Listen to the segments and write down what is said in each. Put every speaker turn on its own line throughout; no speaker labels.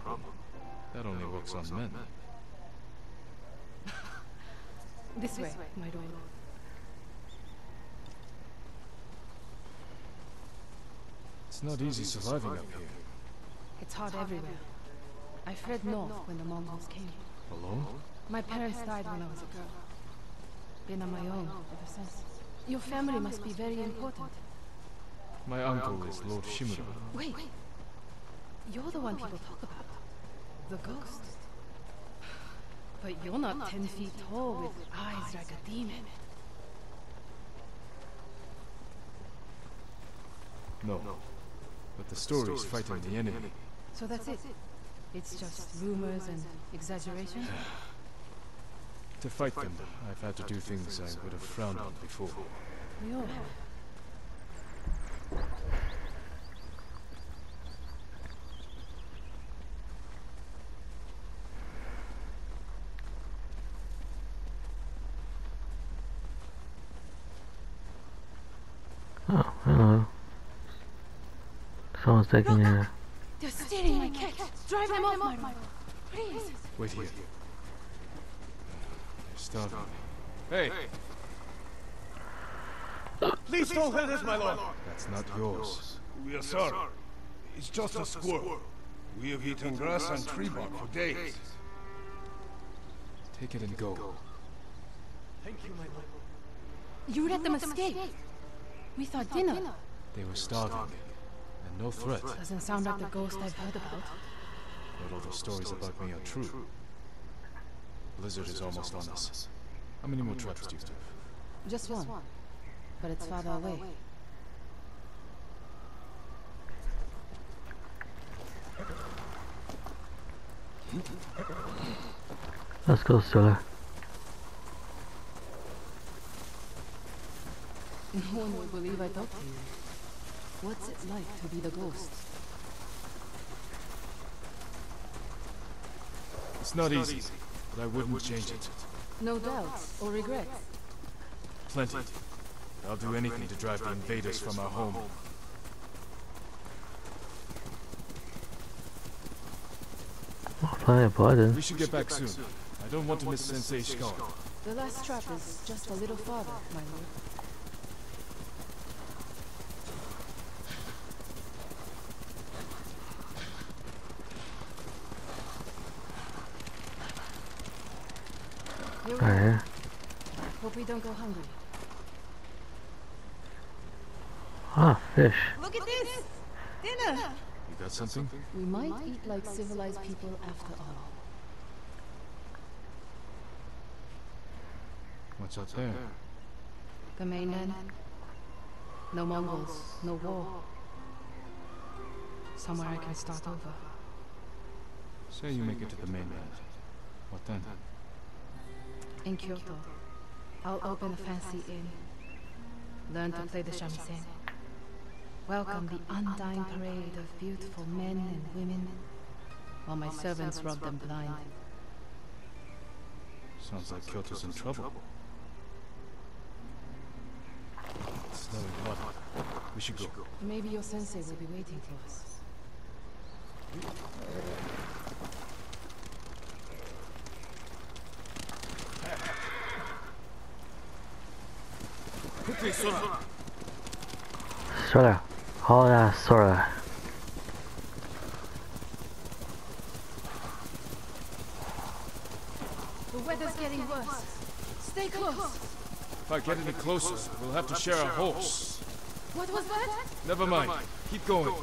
Problem. That only works on men.
This way, my lord.
It's not easy surviving up here.
It's hard everywhere. I fled north when the Mongols came.
Alone?
My parents died when I was a girl. Been on my own ever since. Your family must be very important.
My uncle is Lord Shimura.
Wait. You're the one people talk about. The ghost. But you're not ten feet tall with eyes like a demon.
No. But the stories frighten the enemy.
So that's it. It's just rumors and exaggeration.
To fight them, I've had to do things I would have frowned on before.
We all have.
Oh, hello. Someone's taking a.
They're stealing my cat. Drive them off, my lord. Please.
Wait here. They're starving. Hey!
Please don't hurt us, my lord.
That's not yours.
We are sorry. It's just a squirrel. We have eaten grass and tree bark for days.
Take it and go.
Thank you, my lord. You let them escape. We thought dinner.
They were starving. And no threat.
Doesn't sound like the ghost I've heard about.
Not all the stories about me are true. Blizzard is almost on us. How many more traps do you have?
Just one. But it's farther away.
Let's go, Stella.
No one will believe I talked to you. What's it like to be the ghost?
It's not easy, but I wouldn't change it.
No doubts or regrets.
Plenty. I'll do anything to drive the invaders from our home.
Plenty of
We should get back soon. I don't want to miss Sensei Shikon.
The last trap is just a little farther, my lord. Here we
Right here.
Hope we don't go hungry.
Ah, fish.
Look at this! Dinner!
You got something?
We might eat like civilized people after all.
What's up there?
The mainland. No Mongols, no war. Somewhere I can start over.
Say you make it to the mainland. What then?
In Kyoto, I'll open a fancy inn. Learn to play the shamisen. Welcome the undying parade of beautiful men and women, while my servants rub them blind.
Sounds like Kyoto's in trouble. It's snowing hard. We should go.
Maybe your sensei will be waiting for us.
Sora.
Sora. Hola, Sora.
The weather's getting worse. Stay close.
If I get any closer, we'll have to share a horse.
What was that?
Never mind. Keep going.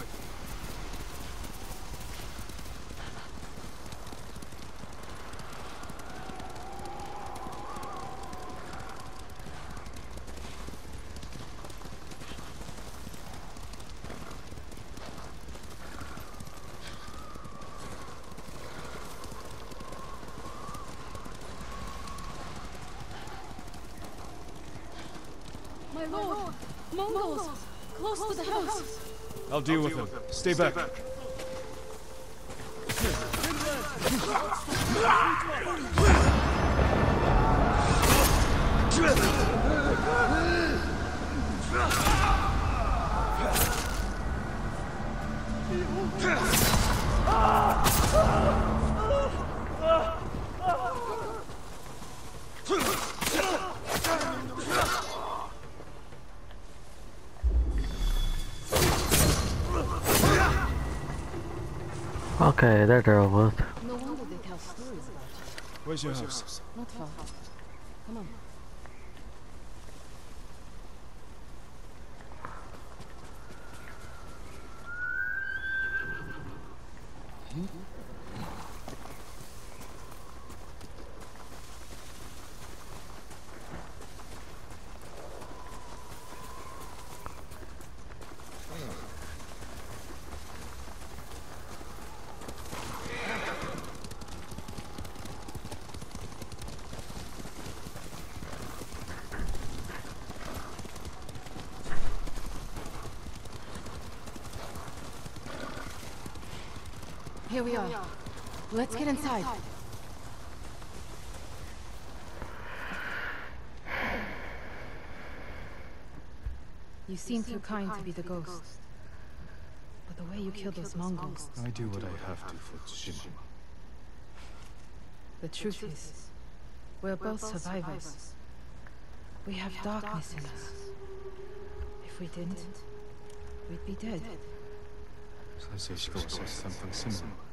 I'll deal,
I'll with, deal him. with, him. Stay, Stay back. back.
Okay, there they're with.
No wonder they tell stories about you.
Where's your house?
Not far. Come on. Here we are. Let's get inside. You seem too kind to be the ghost. But the way you killed those Mongols,
I do what I have to for Tsushima.
the truth is, we're both survivors. We have darkness in us. If we didn't, we'd be dead.
Sensei Ishikawa says something similar.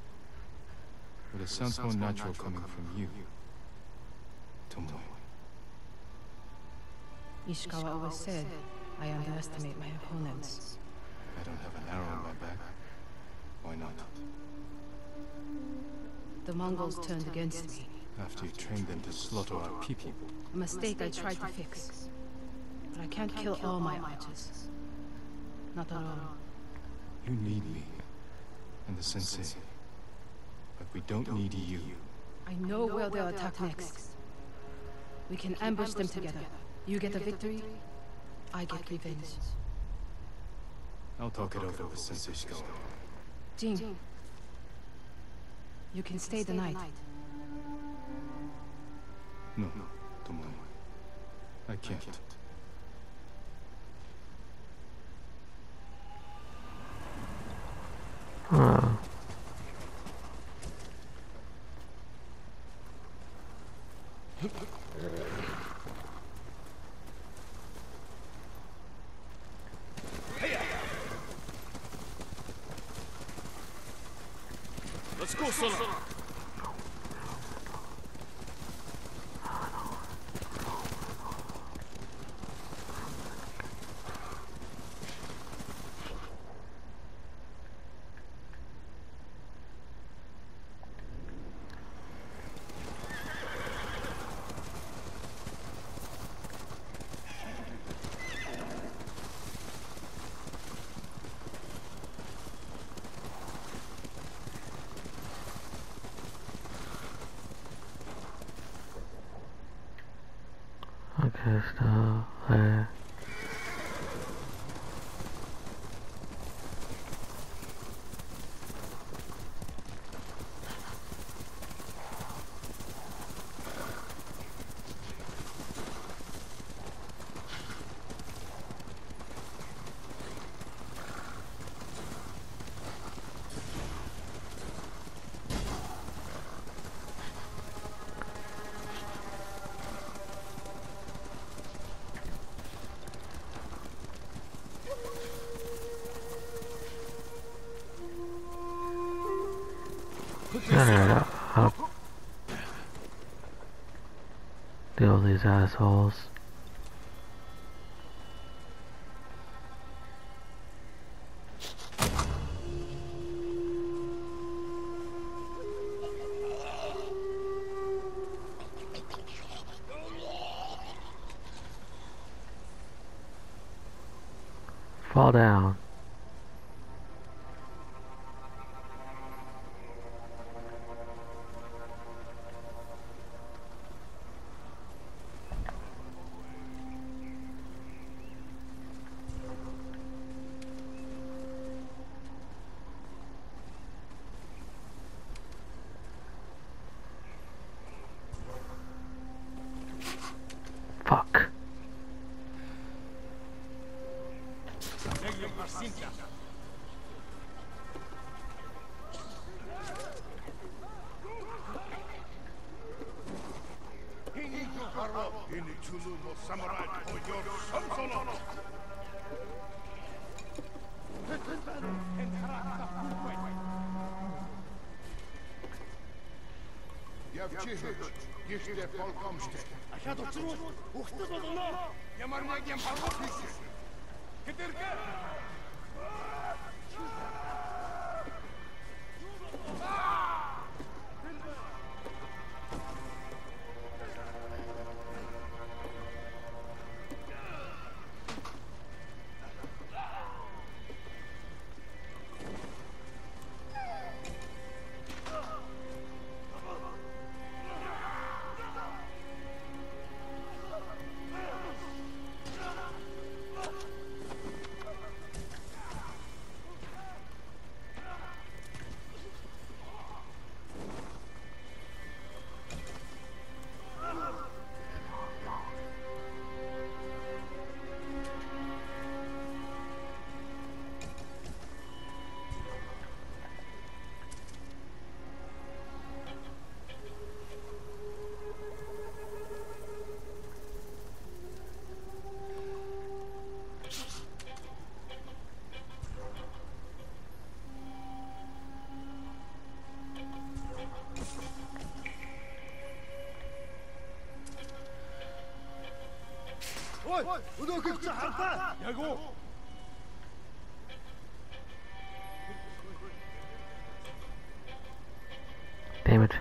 But it sounds more natural coming from you. Tomoe.
Ishikawa always said, I underestimate my opponents.
I don't have an arrow in my back. Why not?
The Mongols turned against me.
After you trained them to slaughter our people.
A mistake I tried to fix. But I can't kill all my archers. Not alone.
You need me. And the sensei. But we don't need you.
I know where they'll attack next. We can ambush them together. You get a victory, I get revenge.
I'll talk it over with Sensei Ishikawa.
Jin, you can stay the night.
No, no, Tomoe. I can't.
Uh,
Let's go, Sona.
okay, so there. Alright, I'll deal with these assholes. Fall down.
гихтээ болгоомжтэй.
Ахаад учруул ухтал болно.
Ямар нэгэн балгах хийсэн. Гэтэрхэ.
Ой, өнөөхөд чи хартаа.
Яг уу.
Damn it.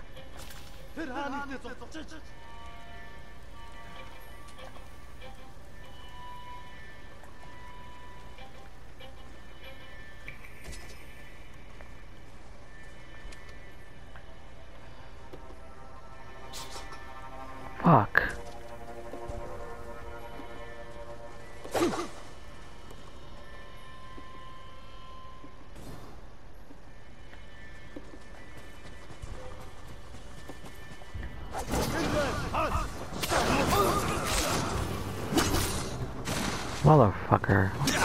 Motherfucker.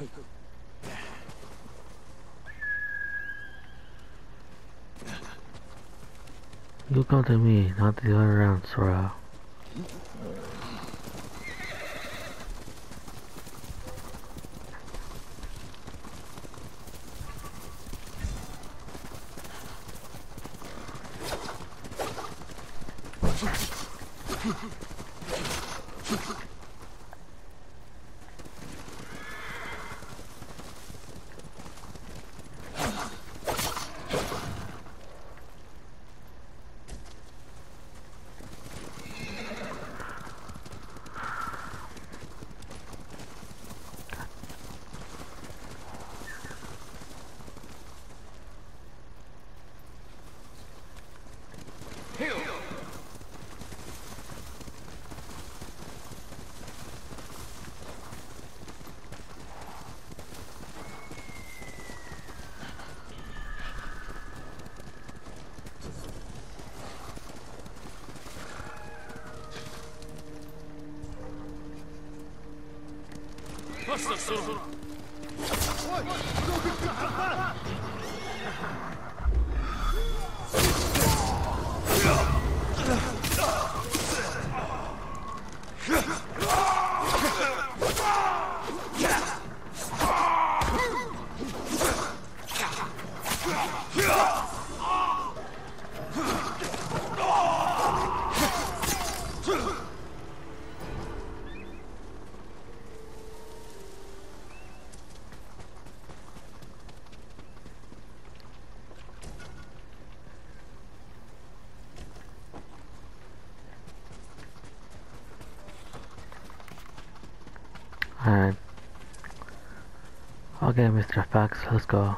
You come to me, not the other パスだ
そ
ろそろか Okay, Mr. Fox, let's go.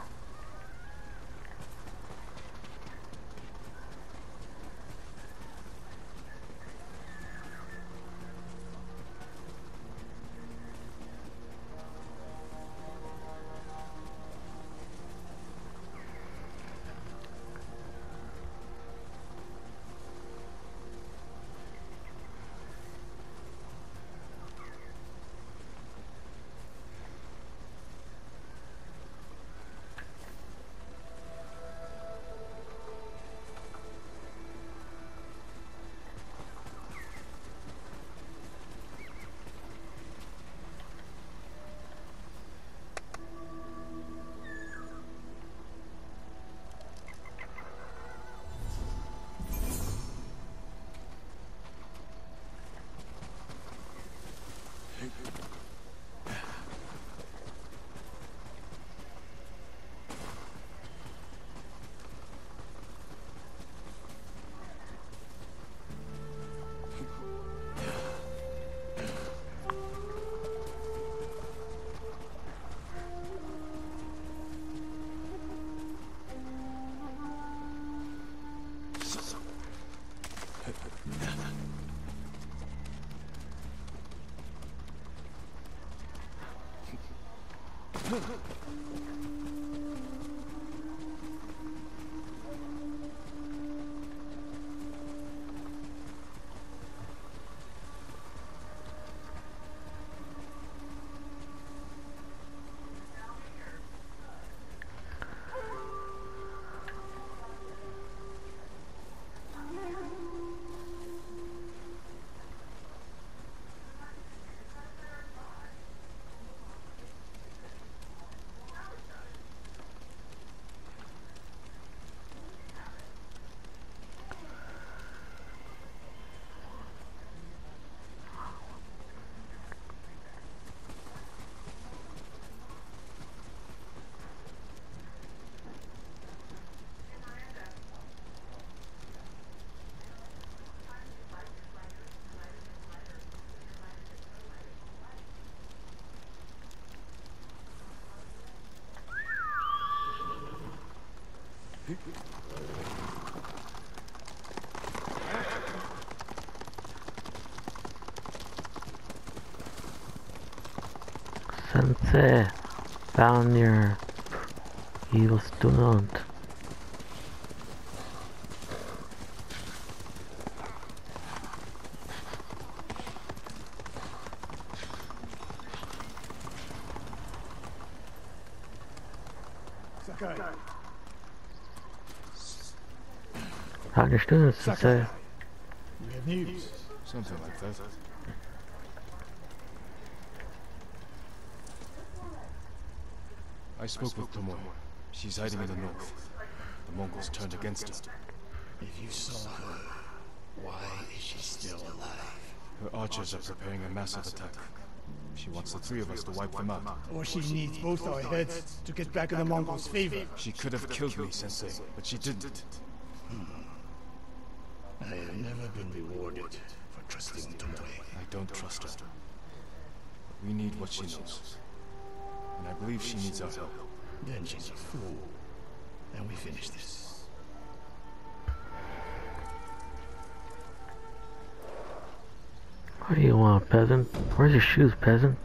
Sensei, found your evil student.
Sakai.
Found your Sensei.
We have news.
Something like that. I spoke with Tomoe. She's hiding in the north. The Mongols turned against her.
If you saw her, why is she still alive?
Her archers are preparing a massive attack. She wants the three of us to wipe them out.
Or she needs both our heads to get back in the Mongols' favor.
She could have killed me, Sensei, but she didn't. Hmm.
I have never been rewarded for trusting Tomoe.
I don't trust her. We need what she knows. And I believe she needs our help.
Then she's a fool. And we finish this.
What do you want, peasant? Where's your shoes, peasant?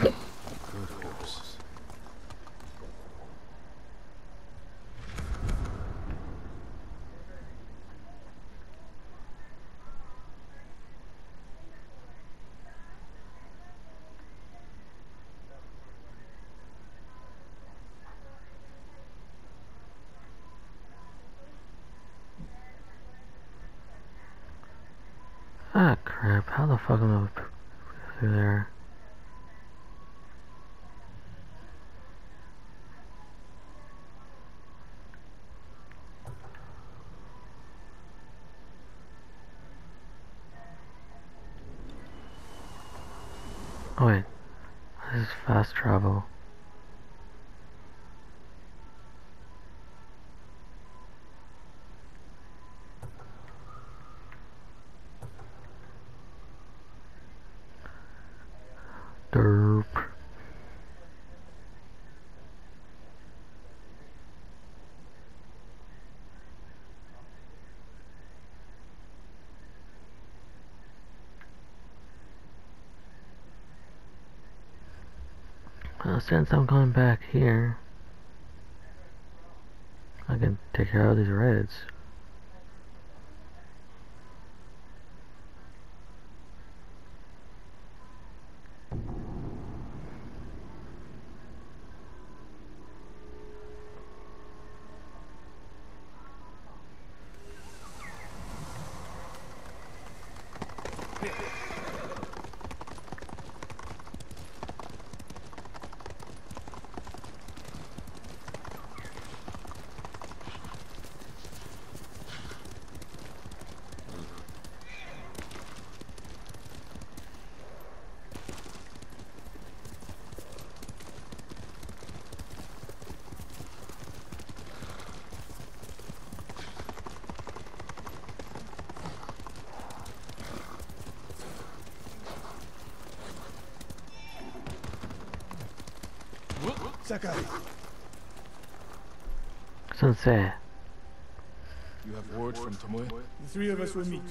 Good horse.
How the fuck am I through there? Oh wait, this is fast travel. Well, since I'm going back here, I can take care of these reds.
Sakai,
Sensei.
You have word from Tomoe?
the three of us will meet.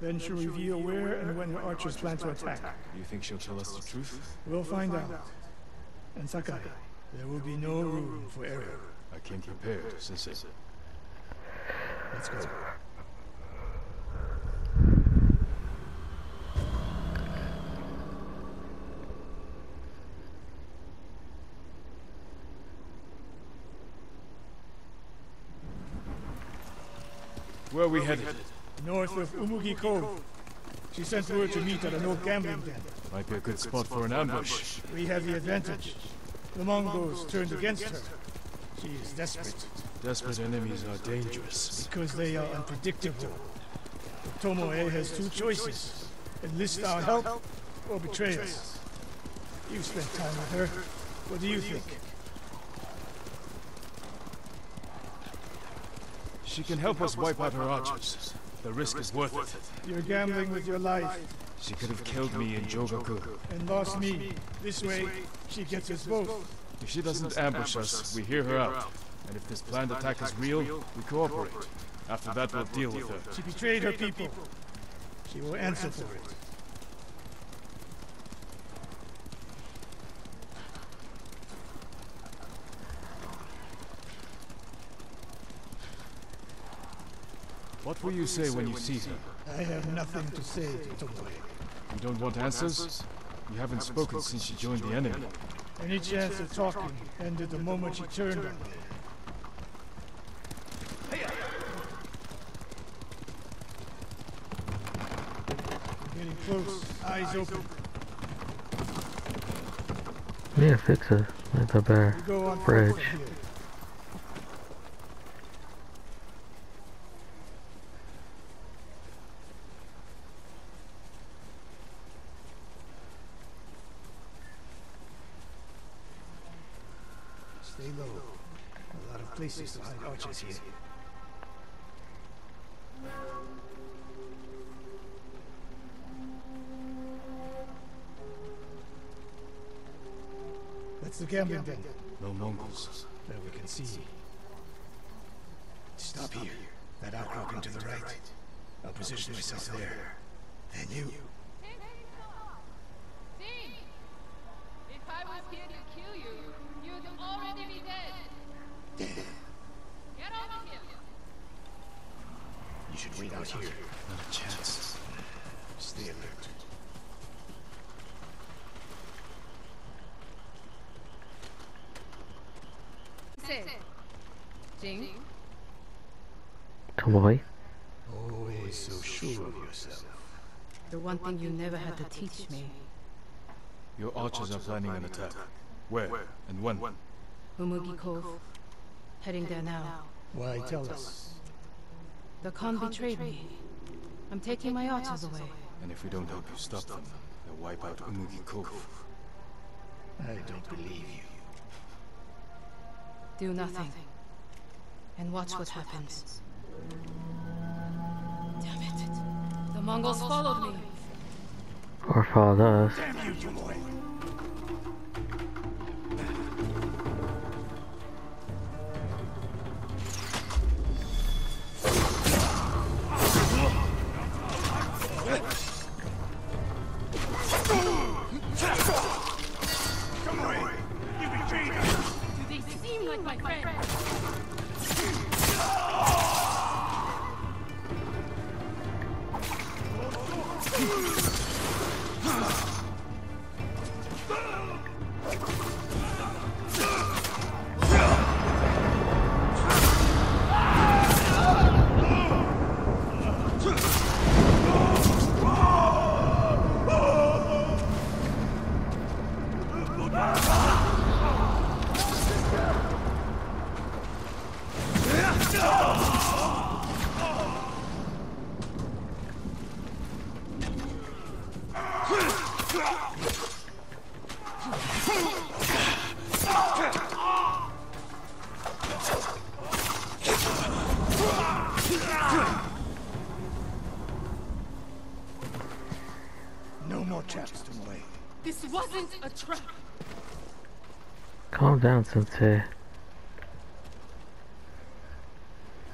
Then she'll reveal where and when her archers plan to attack.
You think she'll tell us the truth?
We'll find out. And Sakai, there will be no room for error.
I came prepared, Sensei.
Let's go.
Where are we headed?
North Cove. She sent word to meet at an old gambling den.
Might be a good spot for an ambush.
We have the advantage. The Mongols turned against her. She is desperate
Desperate enemies are dangerous.
because they are unpredictable. Tomoe has two choices. Enlist our help or betray us. You spent time with her. What do you think?
She can help us wipe out her archers. The risk is worth it.
You're gambling with your life
She could have killed me in Jogaku.
and lost me. This way, she gets us both.
If she doesn't ambush us, we hear her out. And if this planned attack is real, we cooperate. After that, we'll deal with her.
She betrayed her people. She will answer for it.
What will you say when you see her?
I have nothing to say to Tomoe.
You don't want answers? You haven't spoken since she joined the enemy.
Any chance of talking ended the moment she turned on me. We're Getting close, eyes open.
We need to fix this. Like the bear.
We go on
Bridge.
foot from here. Stay low. A lot of places to hide archers here. That's the gambling den.
No Mongols.
That we can see. Stop here. That outcropping to the right. I'll position myself there. Then you.
If I was here to kill you, you'd already be dead. Get over here!
You should wait out here.
Not a chance.
Stay alert.
Say, Jing,
Tomoe.
Always so sure of yourself.
the one thing you never had to teach me.
Your archers are planning an attack. Where and when?
Umugi Cove. Heading there now.
Why tell us?
The Khan betrayed me. I'm taking my archers away.
And if we don't help you stop them, they'll wipe out Umugi Cove.
I don't believe you.
Do nothing. And watch what happens. Damn it. The Mongols followed me.
Or follow us.
Damn you, Tomoe!
Down, Sensei.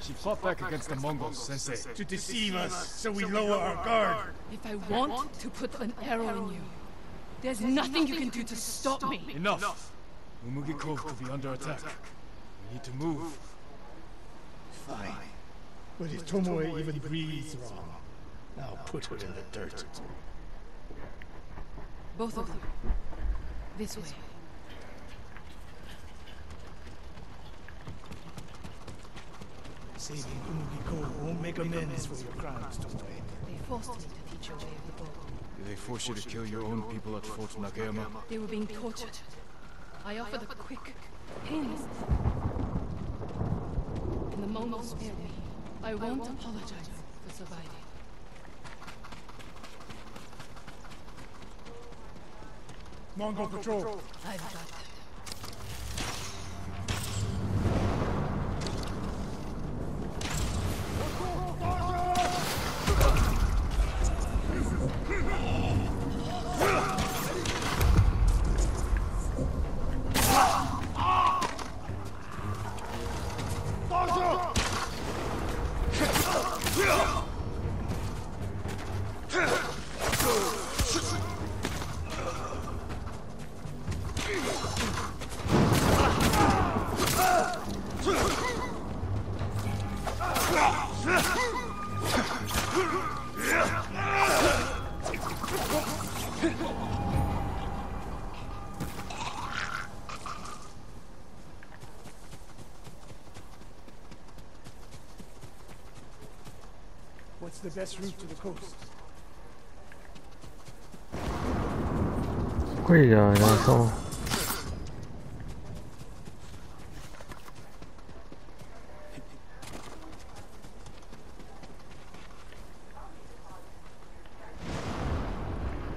She fought back against the Mongols, Sensei.
To deceive us, so we lower our guard.
If I want to put an arrow in you, there's nothing you can do to stop me.
Enough! Umugi Cove could be under attack. We need to move.
Fine. But if Tomoe even breathes wrong, I'll put her in the dirt.
Both of them. This way.
Saving Umugi Cove won't make amends for your crimes, Tomoe.
They forced me to teach your way of the bow.
Did they force you to kill your own people at Fort Nakayama?
They were being tortured. I offered a quick, painless And the Mongols spared me. I won't apologize for surviving.
Mongol patrol.
I've got
What's the best route to the coast?
Where you going, asshole?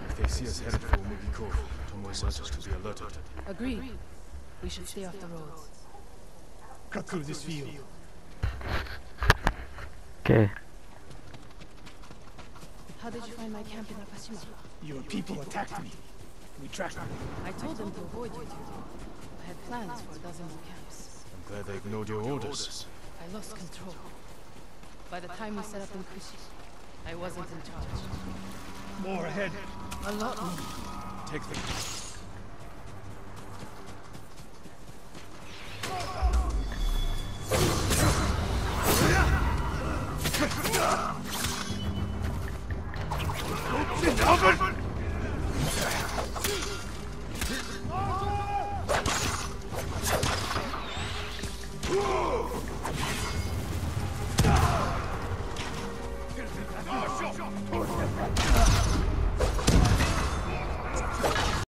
If they see us headed for Umugi Cove, Tomoe's soldiers could be alerted.
Agreed. We should stay off the roads.
Cut through this field.
Okay.
How did you find my camp in Akashima?
Your people attacked me. We tracked them.
I told them to avoid you two. I had plans for a dozen more camps.
I'm glad they ignored your orders.
I lost control. By the time we set up in Kushi, I wasn't in charge.
More ahead.
A lot more.
Take them.